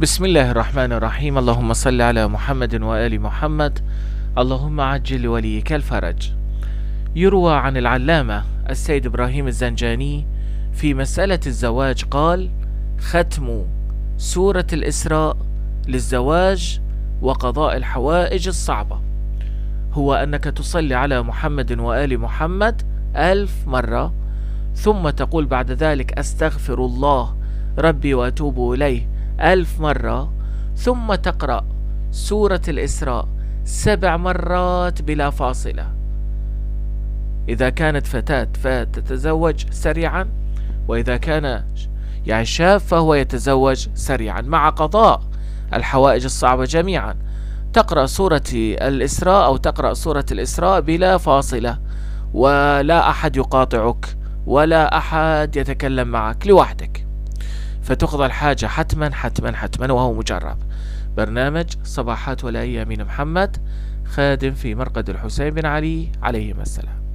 بسم الله الرحمن الرحيم اللهم صل على محمد وآل محمد اللهم عجل لوليك الفرج يروى عن العلامة السيد إبراهيم الزنجاني في مسألة الزواج قال ختم سورة الإسراء للزواج وقضاء الحوائج الصعبة هو أنك تصلي على محمد وآل محمد ألف مرة ثم تقول بعد ذلك أستغفر الله ربي وأتوب إليه ألف مرة ثم تقرأ سورة الإسراء سبع مرات بلا فاصلة. إذا كانت فتاة فتتزوج سريعا وإذا كان يعني شاب فهو يتزوج سريعا. مع قضاء الحوائج الصعبة جميعا. تقرأ سورة الإسراء أو تقرأ سورة الإسراء بلا فاصلة ولا أحد يقاطعك ولا أحد يتكلم معك لوحدك. فتقضى الحاجة حتما حتما حتما وهو مجرب. برنامج صباحات ولا أيام محمد. خادم في مرقد الحسين بن علي عليهما السلام.